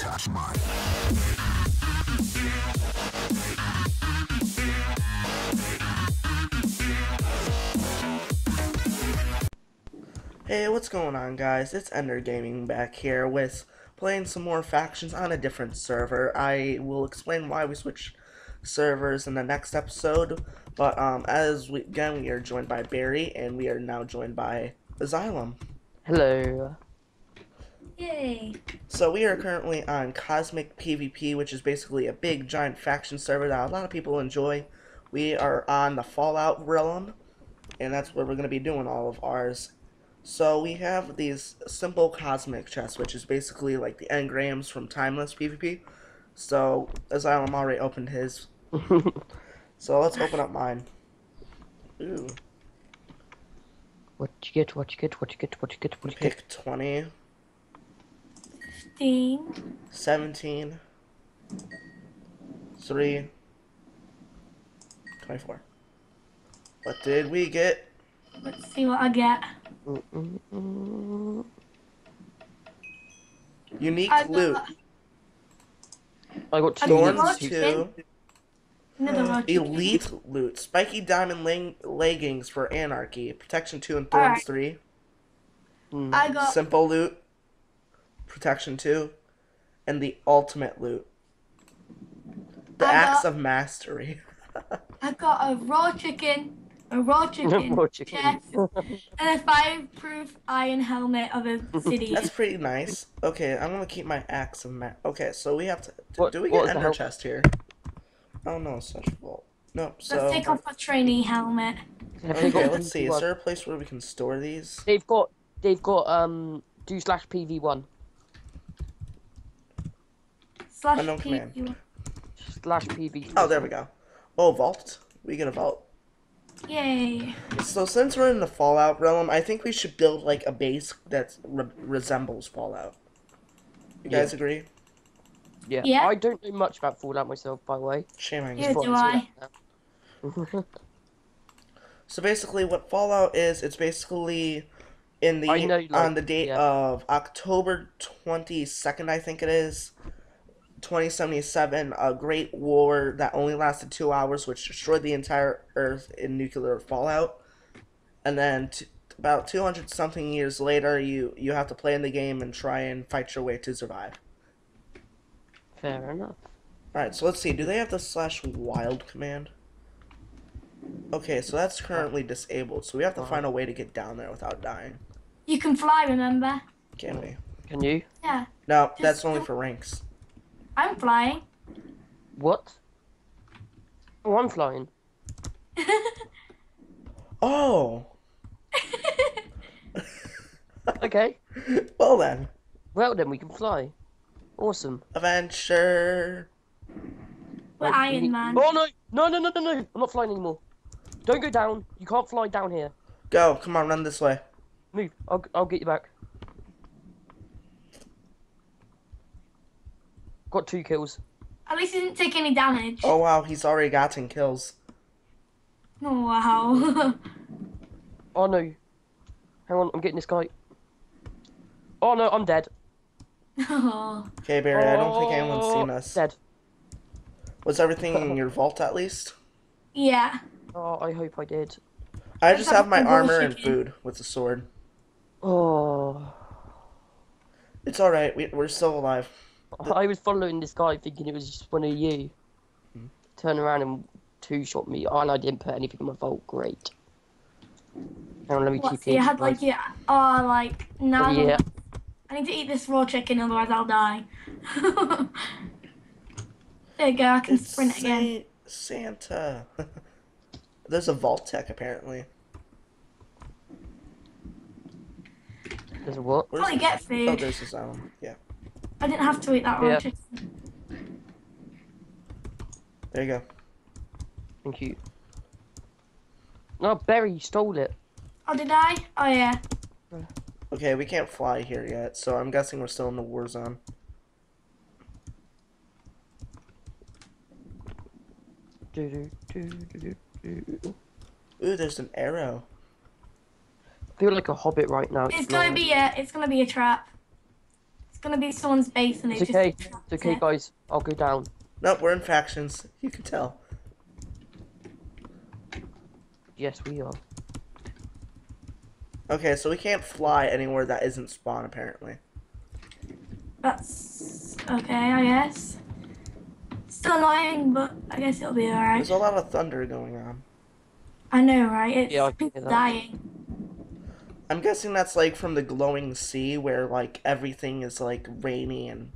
touch mine. Hey, what's going on, guys? It's Ender Gaming back here with playing some more factions on a different server. I will explain why we switched servers in the next episode, but um, as we again we are joined by Barry, and we are now joined by Azylum. Hello. Yay. So we are currently on Cosmic PvP, which is basically a big giant faction server that a lot of people enjoy. We are on the Fallout realm, and that's where we're going to be doing all of ours. So we have these simple cosmic chests, which is basically like the engrams from Timeless PvP. So Azylum already opened his. So let's open up mine. Ooh, What you get? What you get? What you get? What you get? What you get? pick 20, 15. 17, 3, 24. What did we get? Let's see what I get. Mm-mm-mm. Unique I loot. I got two. I Thorns got two- two. 2. Another one. Elite loot. Spiky diamond leg- leggings for anarchy. Protection 2 and thorns Alright. 3. Mm. I got Simple loot. Protection 2. And the ultimate loot. The I axe got- of mastery. I got a raw chicken, a raw chicken, Raw chicken. chest, and a fireproof iron helmet of a city. That's pretty nice. Okay, I'm gonna keep my axe of ma- Okay, so we have to. Do, What- do we get was ender help? chest here? Oh no, such vault. Nope. So Let's take off a trainee helmet. Okay, let's see. Is there a place where we can store these? They've got. They've got um. Do slash PV one Slash Unknown command. PV. slash PV. Oh, there we go. Oh, vault. We get a vault. Yay. So since we're in the Fallout realm, I think we should build like a base that re- resembles Fallout. You guys Yeah. agree? Yeah. Yeah. I don't know much about Fallout myself, by the way. Shame on you. Yeah. do I. So basically, what Fallout is, it's basically in the know, like, on the date yeah. of October twenty second, I think it is, twenty seventy seven. A great war that only lasted two hours, which destroyed the entire Earth in nuclear fallout. And then t- about two hundred something years later, you you have to play in the game and try and fight your way to survive. Fair enough. All right, so let's see. Do they have the slash wild command? Okay, so that's currently disabled. So we have to uh-huh. find a way to get down there without dying. You can fly, remember? Can we? Can you? Yeah. No, that's only for ranks. I'm flying. What? Oh, I'm flying. Oh, Okay. well then, Well then, we can fly. Awesome. adventure. We're Right, Iron need- Man. Oh no! No, no, no, no, no! I'm not flying anymore. Don't go down. You can't fly down here. Go, come on, run this way. Move. I'll, I'll get you back. Got two kills. At least he didn't take any damage. Oh wow, he's already gotten kills. Oh, wow. Oh no. Hang on, I'm getting this guy. Oh no, I'm dead. oh. Okay, Barry, I don't think anyone's Oh, seen us. Dead. Was everything in your vault at least? Yeah. Oh, I hope I did. I just have my a armor and food with the sword. Oh. It's all right. We, we're still alive. I was following this guy thinking it was just one of you. Hmm. Turn around and two shot me. Oh, and I didn't put anything in my vault. Great. Hang on, let me What? keep So you had like, yeah. Oh, like, now Oh, yeah. I need to eat this raw chicken, otherwise I'll die. there you go, I can It's sprint again. Santa. There's a Vault-Tec apparently. There's a what? Where's Probably the- get Oh, there's his own. Yeah, I didn't have to eat that raw Yeah. chicken. there you go. Thank you. No, Berry stole it. Oh, did I? Oh, yeah. Okay, we can't fly here yet, so I'm guessing we're still in the war zone. Do, do, do, do, do. Ooh, there's an arrow. I feel like a hobbit right now. It's gonna be a, it's gonna be a trap. Gonna be someone's base and they It's just. okay. attacked It's okay, it. guys. I'll go down. Nope, we're in factions. You can tell. Yes, we are. Okay, so we can't fly anywhere that isn't spawn, apparently. That's okay, I guess. Still annoying, but I guess it'll be alright. There's a lot of thunder going on. I know, right? It's Yeah, I can people hear that. dying. I'm guessing that's like from the glowing sea where like everything is like rainy and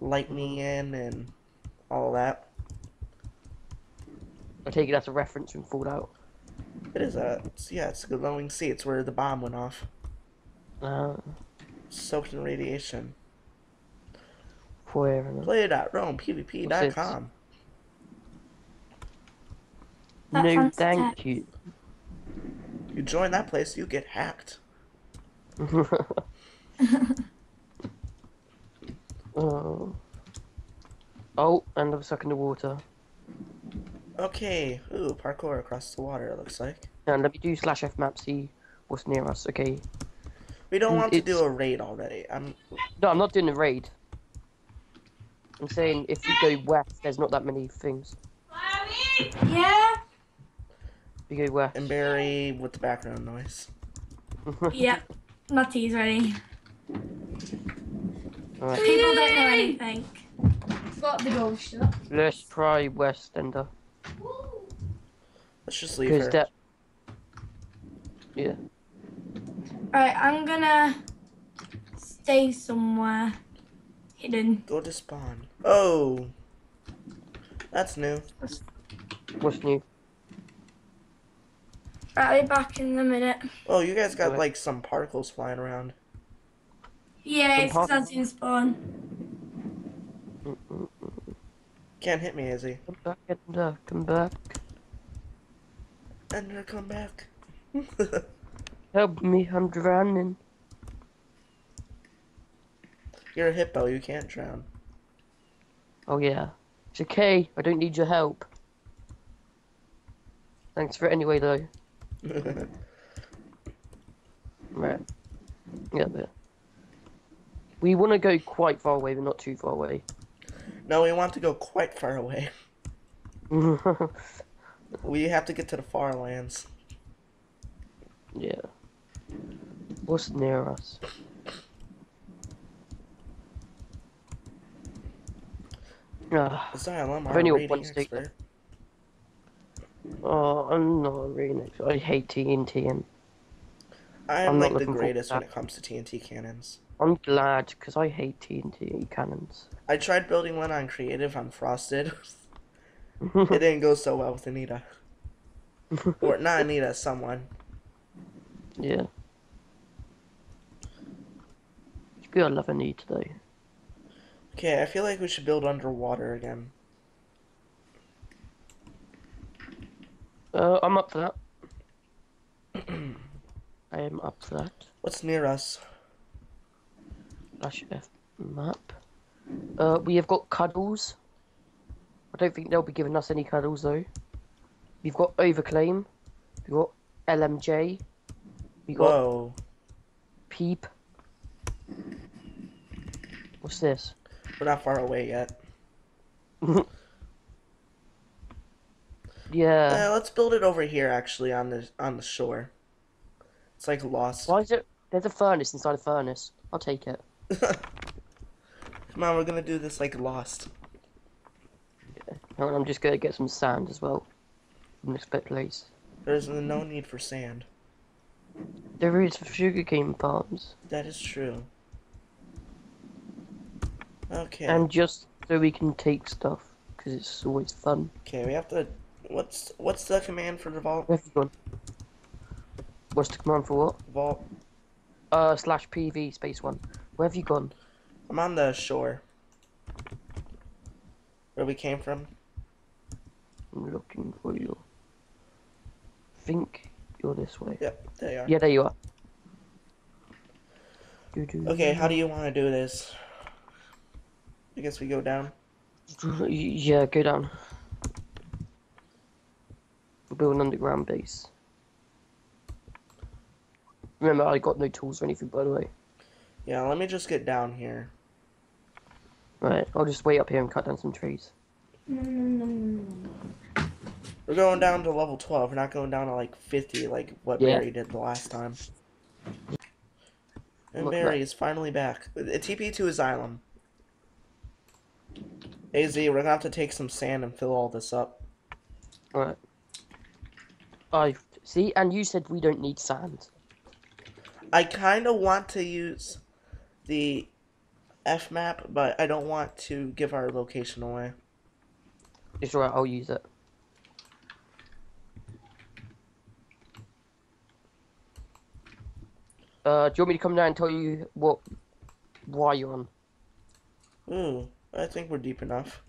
lightning in and all that. I take it that's a reference from Fallout. It is a it's, yeah, it's a glowing sea. It's where the bomb went off, Uh, soaked in radiation. where? Play.romepvp.com. That No, thank sad. you. You join that place, you get hacked. oh. Oh, and I'm stuck in the water. Okay, ooh, parkour across the water. It looks like And let me do slash F map, see what's near us. Okay. we don't Mm, want to do a raid already. I'm No, I'm not doing a raid. I'm saying if you go west, there's not that many things. Yeah. If you go west. and Barry with the background noise. Yep. My tea's ready. Alright, People don't know anything. Got the door shut. let's try west, Ender. Let's just leave Because her. that. Yeah. Alright, I'm gonna stay somewhere hidden. Go to spawn. Oh, that's new. What's new? Right, I'll be back in a minute. Oh, you guys got like some particles flying around. Yeah, it's because I didn't spawn. Mm-mm. Can't hit me, is he? Come back, Ender. Come back. Ender, come back. Help me, I'm drowning. You're a hippo. You can't drown. Oh yeah. It's okay. I don't need your help. Thanks for it anyway, though. Right. Yeah, but we want to go quite far away, but not too far away. no, we want to go quite far away. We have to get to the far lands. yeah. What's near us? Ah, Azylum, I've only got one expert. Oh, I'm not really next. I hate TNT, and I am I'm like the greatest when it comes to TNT cannons. I'm glad because I hate TNT cannons. I tried building one on creative on Frosted. it didn't go so well with Anita. Or not Anita, someone. yeah. It's good. I love Anita though. Okay, I feel like we should build underwater again. Uh, I'm up for that. I am up for that. What's near us? Slash F map. Uh, we have got cuddles. I don't think they'll be giving us any cuddles though. We've got overclaim. We've got LMJ. We got Whoa. peep. What's this? We're not far away yet. Yeah. Uh, let's build it over here actually on the on the shore. It's like lost. Why is it? There's a furnace inside a furnace. I'll take it. Come on, we're gonna do this like lost. On, I'm just gonna get some sand as well. From this bit place. There's no need for sand. There is sugarcane farms. That is true. Okay. And just so we can take stuff. Because it's always fun. Okay, we have to. What's what's the command for the vault? Where have you gone? What's the command for what? Vault. Uh, slash PV space one. Where have you gone? I'm on the shore. Where we came from. I'm looking for you. think you're this way. Yep, there you are. Yeah, there you are. Doo-doo. Okay, how do you want to do this? I guess we go down. Yeah, go down. We'll build an underground base. Remember, I got no tools or anything, by the way. Yeah, let me just get down here. Right, I'll just wait up here and cut down some trees. We're going down to level 12. We're not going down to like 50 like what Yeah. Barry did the last time. And Look, Barry that- is finally back. Uh, A TP to Azylum. AZ, we're gonna have to take some sand and fill all this up. Alright. I see, and you said we don't need sand. I kind of want to use the F map, but I don't want to give our location away. It's alright, I'll use it. Uh, do you want me to come down and tell you what, why you're on? Ooh, I think we're deep enough.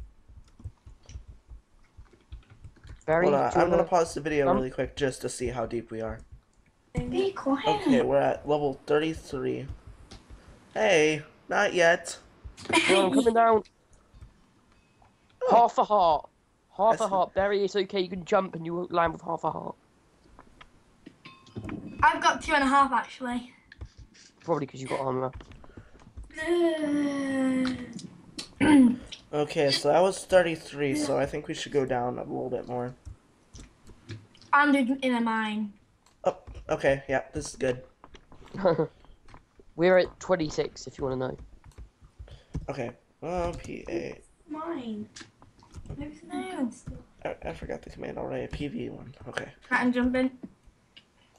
Barry, Hold on, I'm gonna pause the video really quick just to see how deep we are. Be quiet. Okay, we're at level 33. Hey, not yet. No, I'm coming down. Oh. Half a heart. Half a That's- heart. Barry, it's okay. You can jump and you won't land with half a heart. I've got two and a half actually. Probably because you've got armor. Okay, so that was 33, so I think we should go down a little bit more. I'm in in a mine. Oh, okay, yeah, this is good. We're at 26, if you want to know. Okay, oh, PA. Mine. No. I, I forgot the command already. PV one. Okay. Right, I'm jumping.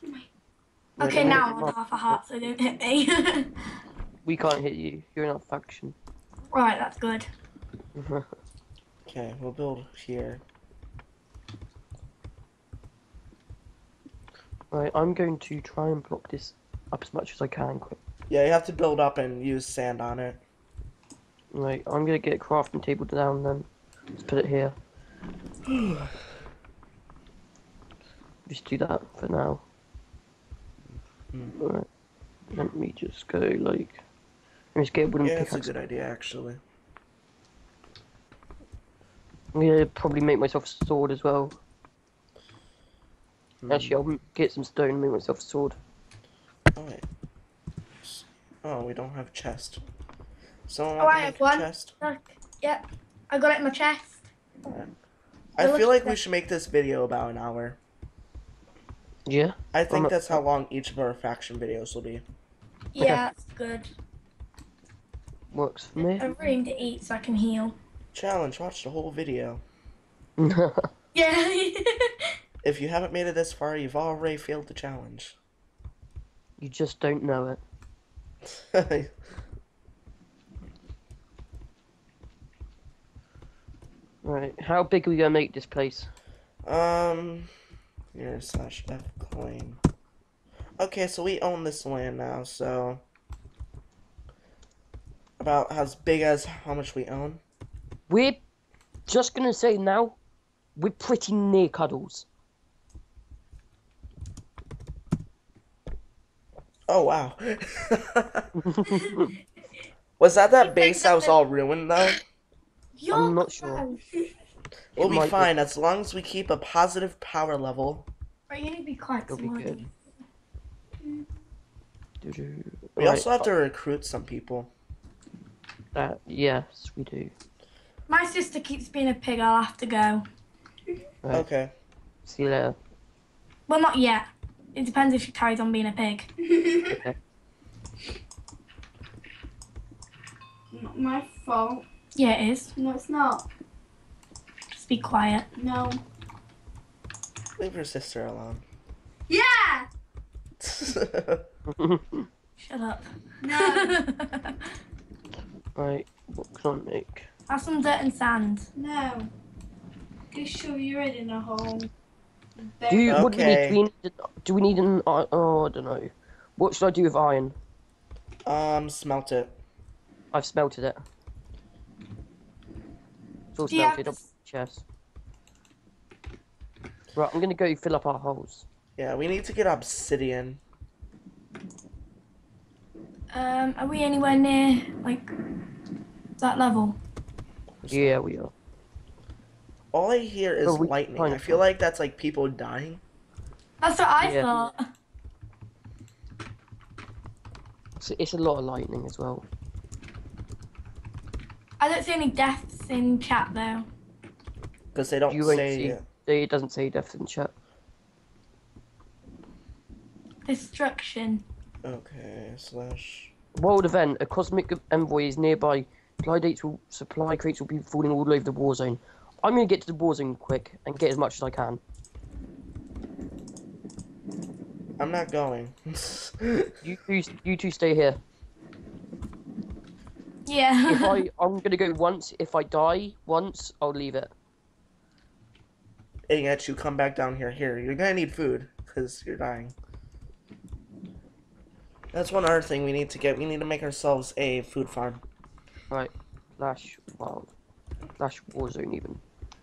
Wait, Okay, wait, now I'm on half a heart, so don't hit me. We can't hit you. You're in our faction. right, that's good. Okay, we'll build here. right, I'm going to try and block this up as much as I can. Quick. Yeah, you have to build up and use sand on it. Right, I'm gonna get a crafting table down then. Let's put it here. Just do that for now. Hmm. Alright. Let me just go like. Let me just get a wooden Yeah, that's a good idea, actually. I'm gonna probably make myself a sword as well. Hmm. Actually, I'll get some stone and make myself a sword. Oh. Oh, we don't have chest. Someone Oh, I have one. chest? Look, yep, I got it in my chest. I feel like we should make this video about an hour. Yeah? I think not- that's how long each of our faction videos will be. Yeah, that's good. Works for me. I'm ready to eat so I can heal. Challenge, watch the whole video. Yeah. If you haven't made it this far, you've already failed the challenge. you just don't know it. Right, how big are we gonna make this place? um, here slash F claim. Okay, so we own this land now, so about as big as how much we own. We're just gonna say now, we're pretty near Cuddles. Oh wow. was that that base that was all ruined though? I'm not sure. We'll be might be. fine as long as we keep a positive power level. Right, you need to be quiet. It'll 'cause be good. We Right, also have to recruit some people. uh, yes, we do. My sister keeps being a pig. I'll have to go. Right. Okay. See you later. Well, not yet. It depends if she carries on being a pig. Okay. Not my fault. Yeah, it is. No, it's not. Just be quiet. No. Leave your sister alone. Yeah. Shut up. No. right, what can I make? Have some dirt and sand. no. Just shove your head in a hole. Do you, what do we need? Do we need, do we need an i- oh I don't know. What should I do with iron? um, smelt it. I've smelted it. It's all Do smelted. to Up s- chest. Right, I'm gonna go fill up our holes. Yeah, we need to get obsidian. Um, are we anywhere near like that level? Yeah, we are. All I hear is Oh, we- lightning. fine. I feel like that's like people dying. That's what I Yeah. thought. It's, it's a lot of lightning as well. I don't see any deaths in chat though. Because they don't You won't say see. it. It doesn't say death in chat. Destruction. Okay, slash. World event. A cosmic envoy is nearby. Supply dates will supply crates will be falling all over the war zone. I'm gonna get to the war zone quick and get as much as I can. I'm not going. You two, you two stay here. Yeah. If I, I'm gonna go once. If I die once, I'll leave it. and yet you come back down here. Here, you're gonna need food because you're dying. That's one other thing we need to get. We need to make ourselves a food farm. Right. Flash wild. Flash war zone even.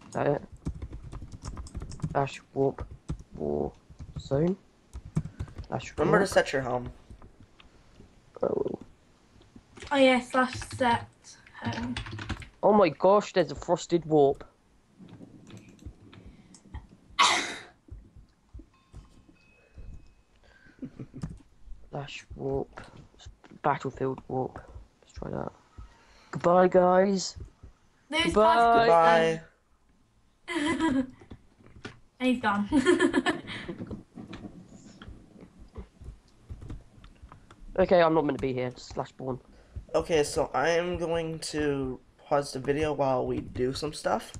Is that it? Flash warp war zone. Flash Remember to set your home. Oh. oh yeah, slash set. home. oh my gosh, there's a frosted warp. Flash warp. Battlefield warp. Let's try that. Goodbye, guys. Those Goodbye. Goodbye. and he's gone. Okay, I'm not meant to be here. Slash born. Okay, so I am going to pause the video while we do some stuff.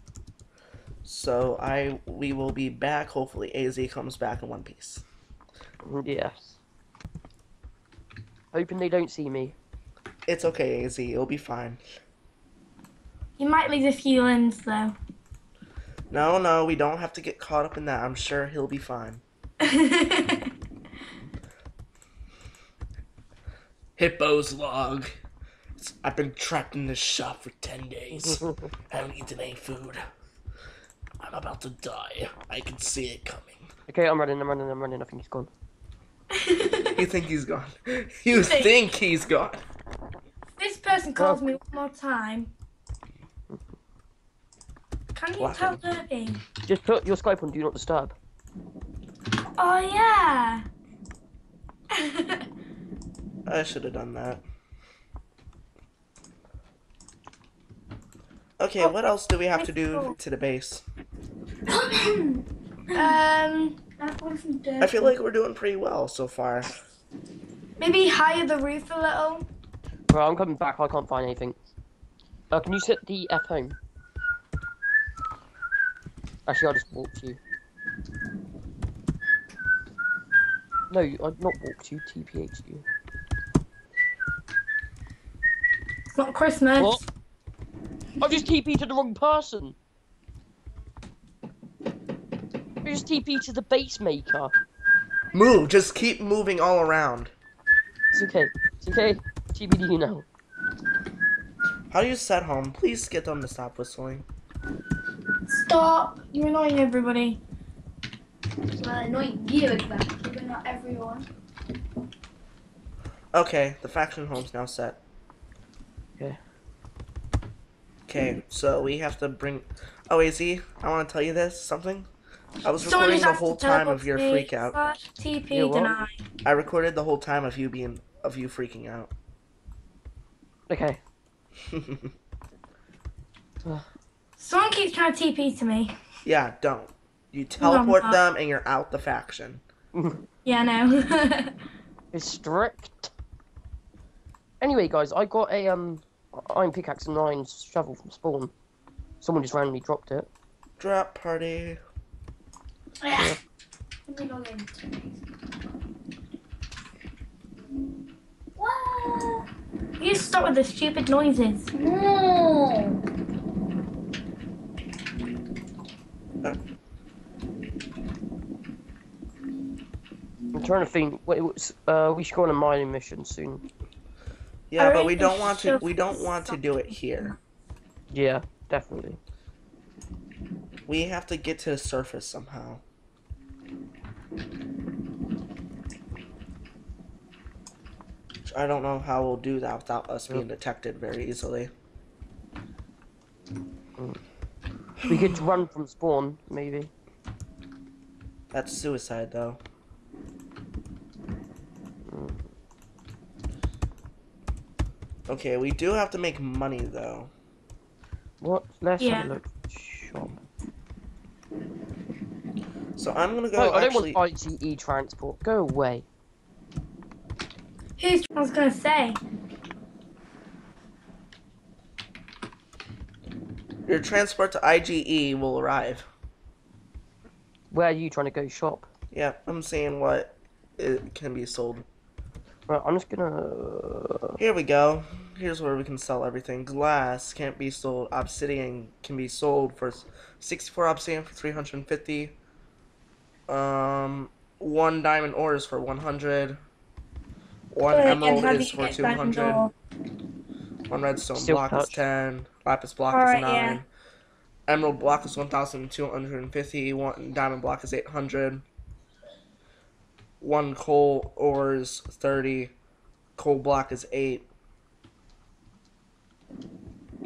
So I we will be back. Hopefully, Az comes back in one piece. Yes. Hoping they don't see me. It's okay, Az. It'll be fine. you might lose a few limbs though. No, no, we don't have to get caught up in that. I'm sure he'll be fine. Hippo's log. It's- I've been trapped in this shop for 10 days. I haven't eaten any food. I'm about to die. I can see it coming. Okay, I'm running, I'm running, I'm running. I think he's gone. You think he's gone? You think he's gone? This person calls me one more time. Can you What tell happened? Derby? Just put your Skype on Do Not Disturb. Oh yeah. I should have done that. Okay, what else do we have to do to the base? um, I feel like we're doing pretty well so far. maybe higher the roof a little. Right, I'm coming back. I can't find anything. Uh, can you set the F home? Actually, I'll just walk to you. No, I'd not walk to you. TPH you. It's not Christmas. What? I just TP to the wrong person. I just TP to the base maker. Move, just keep moving all around. It's okay. It's okay. TBD you now. How do you set home? Please get them to stop whistling. Stop! You're annoying everybody. Well, annoying you exactly, but not everyone. Okay, the faction home's now set. Okay. Okay, so we have to bring. Oh, AZ, I want to tell you this something. I was Someone recording the whole time of your freak out. slash TP Yeah, what? deny. I recorded the whole time of you being of you freaking out. Okay. Someone keeps trying to TP to me. yeah, don't. You teleport not. them and you're out the faction. Yeah, I know. It's strict. Anyway, guys, I got a um iron pickaxe and iron shovel from spawn. Someone just randomly dropped it. Drop party. Yeah. Let me log in. What? You stop with the stupid noises. No. I'm trying to think. Wait, uh, we should go on a mining mission soon. Yeah, I but we don't want to. We don't want to do it here. Yeah, definitely. We have to get to the surface somehow. Which I don't know how we'll do that without us being detected very easily. Mm. We could run from spawn, maybe. That's suicide, though. Okay, we do have to make money, though. What? Let's Yeah. have a look. Shop. So I'm gonna go. No, I don't want IGE transport. Go away. Who's I was gonna say? your transport to IGE will arrive. Where are you trying to go shop? Yeah, I'm seeing what it can be sold. Right, I'm just gonna. Here we go. Here's where we can sell everything. Glass can't be sold. Obsidian can be sold for 64 obsidian for 350. Um, one diamond ore is for 100. One But emerald again, how do is you for 200. One redstone Steel block is touch. 10. Lapis block is Alright, 9. yeah. Emerald block is 1,250. One diamond block is 800. One coal ore is 30. Coal block is 8.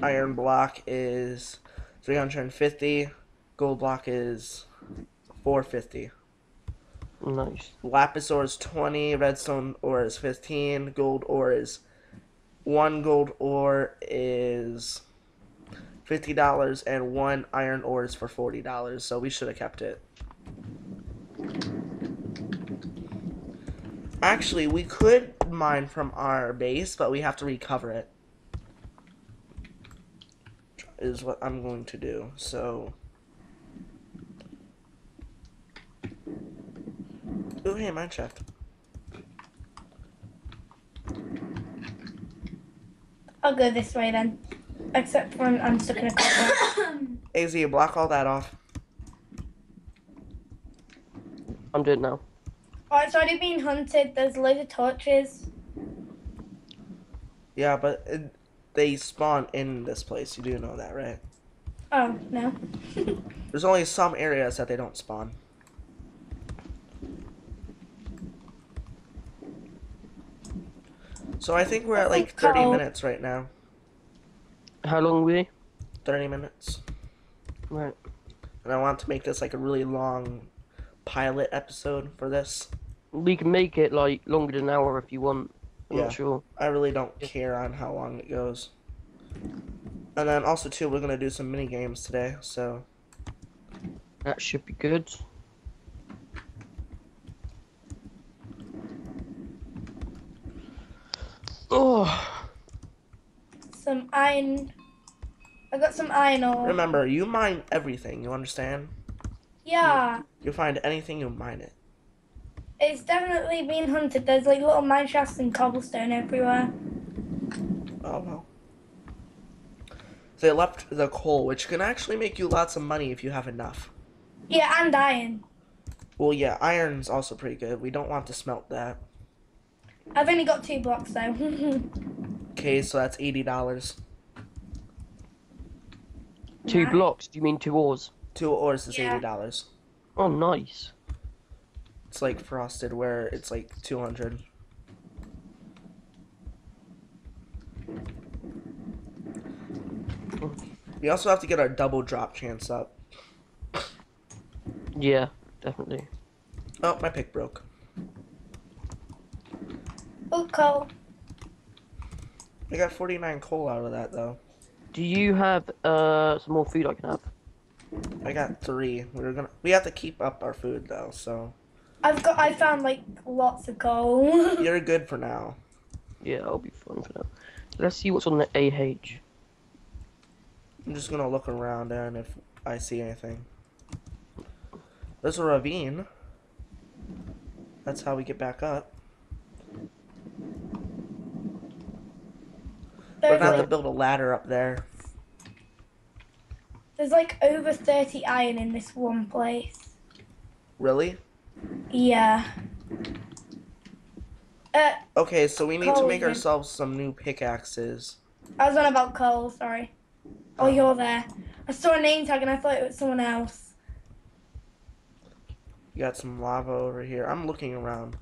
Iron block is 350. Gold block is 450. Nice. Lapis ore is 20, redstone ore is 15, gold ore is one gold ore is $50 and one iron ore is for $40. So we should have kept it. Actually, we could mine from our base, but we have to recover it. Is what I'm going to do. So Oh, hey, mine shaft. I'll go this way then. Except for when I'm stuck in a cobweb. AZ, block all that off. I'm doing it now. oh, it's already been hunted. There's loads of torches. Yeah, but it, they spawn in this place. You do know that, right? Oh no. There's only some areas that they don't spawn. So I think we're at like 30 minutes right now. How long were we? 30 minutes. Right. And I want to make this like a really long pilot episode for this. We can make it like longer than an hour if you want. I'm Yeah. not sure. I really don't care on how long it goes. And then also too, we're gonna do some mini games today. So That should be good. Oh, Some iron. I got some iron ore. remember, you mine everything. You understand? Yeah. You find anything, you mine it. It's definitely been hunted. There's like little mine shafts and cobblestone everywhere. Oh well. They left the coal, which can actually make you lots of money if you have enough. Yeah, and iron. Well, yeah, iron's also pretty good. We don't want to smelt that. I've only got two blocks though. Okay, so that's eighty dollars. two Nice. blocks. Do you mean two ores? Two ores is Yeah. eighty dollars. Oh, nice. It's like frosted, where it's like two hundred. We also have to get our double drop chance up. Yeah, definitely. Oh, my pick broke. Oh, coal. I got forty nine coal out of that though. Do you have uh some more food I can have? I got three. We're gonna. We have to keep up our food though, so I've got. I found like lots of coal. you're good for now. Yeah, I'll be fine for now. Let's see what's on the AH. I'm just gonna look around and if I see anything. There's a ravine. That's how we get back up. We're There's gonna have like, to build a ladder up there. there's like over thirty iron in this one place. Really? Yeah. Uh, Okay, so we need to make yeah. ourselves some new pickaxes. I was on about coal. Sorry. Oh, you're there. I saw a name tag and I thought it was someone else. You got some lava over here. I'm looking around.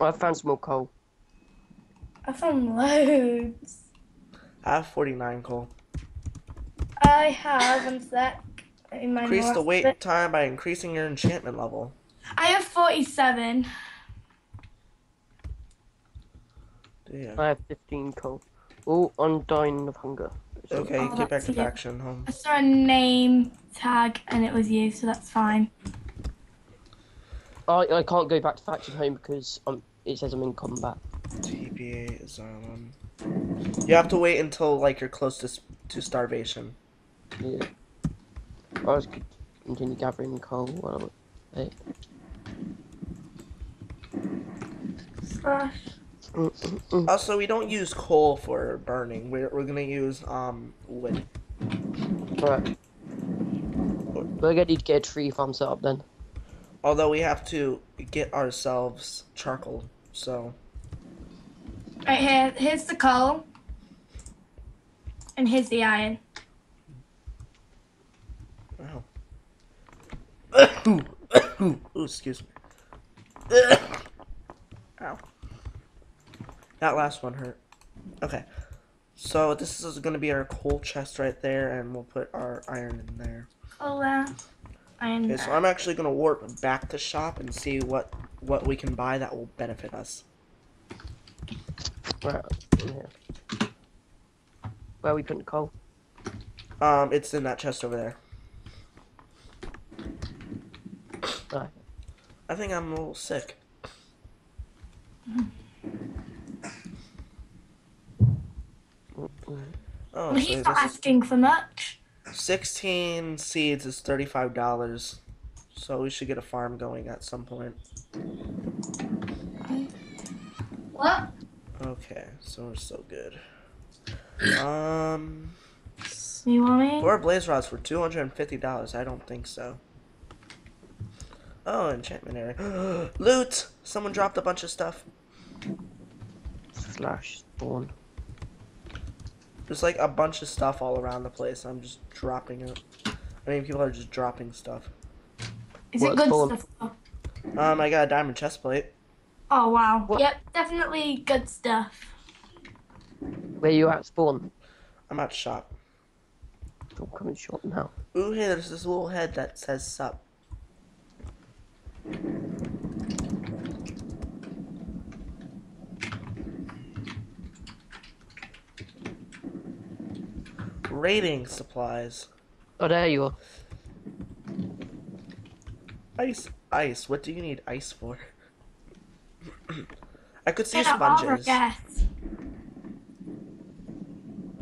I found some more coal. I found loads. I have 49 coal. I have one sec. In my Increase the wait bit. time by increasing your enchantment level. I have forty-seven. Yeah. I have 15 coal. Oh, I'm dying of hunger. Okay, Oh, get back to it. faction home. I saw a name tag and it was you, so that's fine. I, I can't go back to faction home because um, it says I'm in combat. TPA Azylum. You have to wait until like you're close to to starvation. Yeah. I was c- continue gathering coal while I was. Slash. Also, we don't use coal for burning. We're we're gonna use um wood. Right. We're gonna need to get a tree farm set up then. Although we have to get ourselves charcoal. So Right here, here's the coal. And here's the iron. wow. Ooh, excuse me. Ow. That last one hurt. Okay. So this is gonna be our coal chest right there, and we'll put our iron in there. Oh, uh, iron. Okay, so I'm actually gonna warp back to shop and see what what we can buy that will benefit us. Right. in here. Where are we putting coal? Um, it's in that chest over there. Right. I think I'm a little sick. Oh, Well, so he's not asking for much. 16 seeds is $35. So we should get a farm going at some point. What? Okay, so we're so good. Um, You want me? four blaze rods for $250. I don't think so. Oh, enchantment area. Loot! Someone dropped a bunch of stuff. Slash spawn. There's like a bunch of stuff all around the place. I'm just dropping it. I mean, people are just dropping stuff. Is it What's good full? stuff? though? Um, I got a diamond chest plate. Oh wow. What? Yep, definitely good stuff. Where you at spawn? I'm at shop. I'm coming short now. Ooh, hey, there's this little head that says sup. Raiding supplies. Oh, there you are. Ice. Ice. What do you need ice for? I could see Get out of sponges. gas.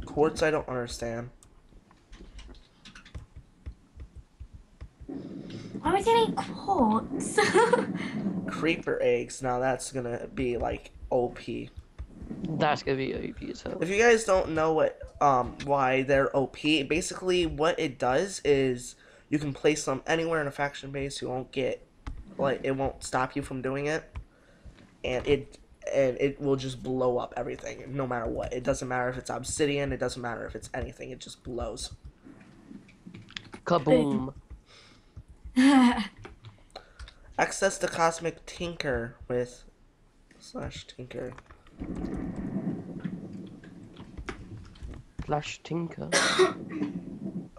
Quartz, I don't understand. Why are we getting quartz? Creeper eggs. Now that's gonna be like OP. That's gonna be OP as hell. If you guys don't know what um why they're OP, basically what it does is you can place them anywhere in a faction base. You won't get like it won't stop you from doing it, and it and it will just blow up everything no matter what. It doesn't matter if it's obsidian. It doesn't matter if it's anything. It just blows. Kaboom. Access the cosmic tinker with slash tinker. Slash tinker.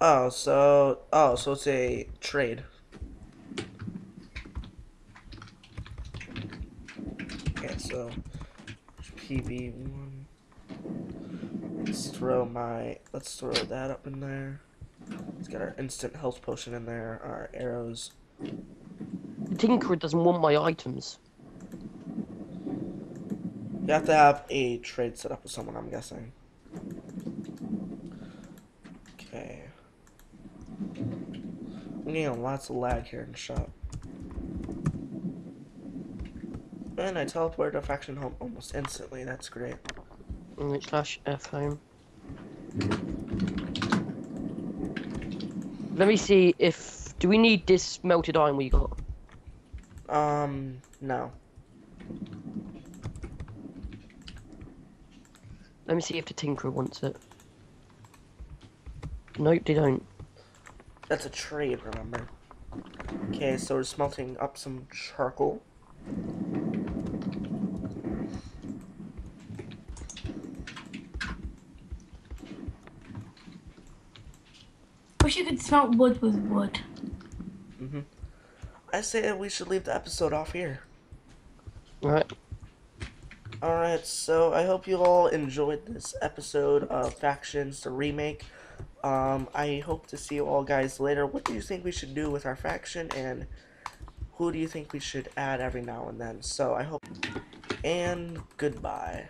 Oh, so oh, so it's a trade. Okay, so PV one. Let's throw my. Let's throw that up in there. Let's get our instant health potion in there. Our arrows. Tinker doesn't want my items. You have to have a trade set up with someone. I'm guessing. Okay. I'm getting lots of lag here in the shop. And I teleported to faction home almost instantly. That's great. Mm, Slash F home. Let me see if. Do we need this melted iron we got? Um, no. Let me see if the tinker wants it. Nope, they don't. That's a trade, remember? Okay, so we're smelting up some charcoal. Wish you could smelt wood with wood. hmm I say that we should leave the episode off here. Right. Alright, so I hope you all enjoyed this episode of Factions the Remake. Um, I hope to see you all guys later. What do you think we should do with our faction, and who do you think we should add every now and then? So I hope, and goodbye.